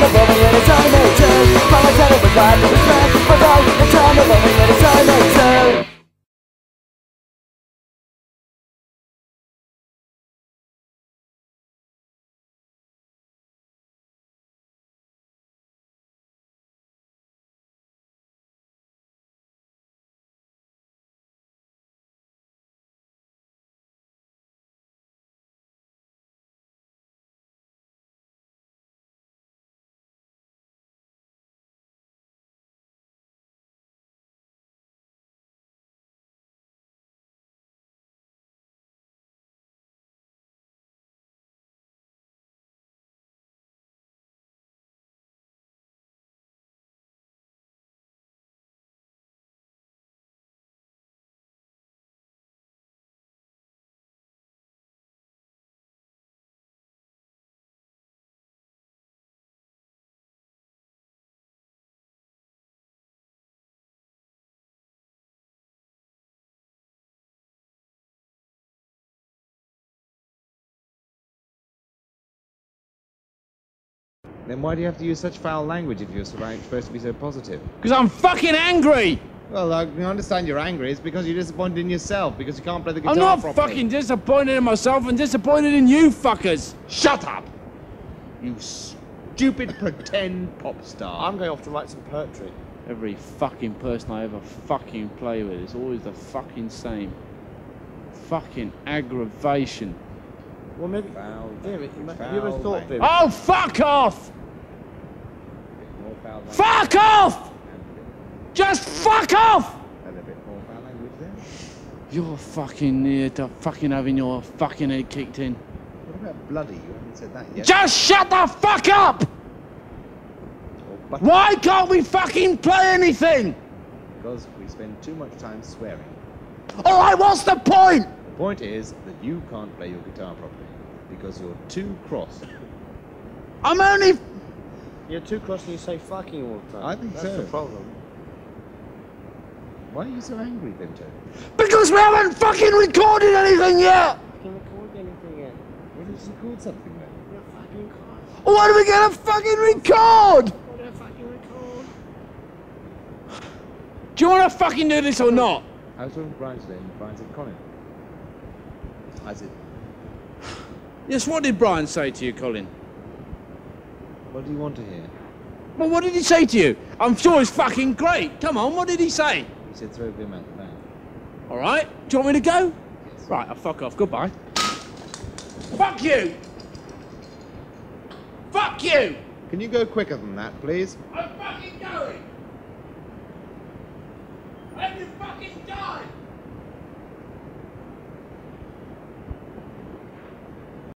the woman in a time or two. While I tell her with life and respect, my bow and turn the woman in a time or. Then why do you have to use such foul language if you're supposed to be so positive? Because I'm fucking angry! Well, I can understand you're angry. It's because you're disappointed in yourself because you can't play the guitar I'm not properly. fucking disappointed in myself and disappointed in you fuckers! Shut up! You stupid pretend pop star. I'm going off to write some poetry. Every fucking person I ever fucking play with is always the fucking same. Fucking aggravation. Well, maybe. Foul David, you have you ever thought, language. David? Oh, fuck off! Fuck off! Just fuck off! And a bit more foul language there. You're fucking near to fucking having your fucking head kicked in. What about bloody? You haven't said that yet. Just shut the fuck up! Why can't we fucking play anything? Because we spend too much time swearing. Alright, what's the point? The point is that you can't play your guitar properly because you're too cross. I'm only. You're too cross and you say fucking all the time. I think That's so. the problem. Why are you so angry, Binto? Because we haven't fucking recorded anything yet! Fucking record anything yet. Well, just record something then. You're fucking cross. What are we gonna fucking record? What a fucking record. Do you wanna fucking do this or not? I was talking to Brian today and Brian said, Colin. I said, Yes, what did Brian say to you, Colin? What do you want to hear? Well, what did he say to you? I'm sure it's fucking great. Come on, what did he say? He said, throw Vim out the back. Alright, do you want me to go? Right, I'll fuck off. Goodbye. Fuck you! Fuck you! Can you go quicker than that, please? I'm fucking going! I'm fucking going!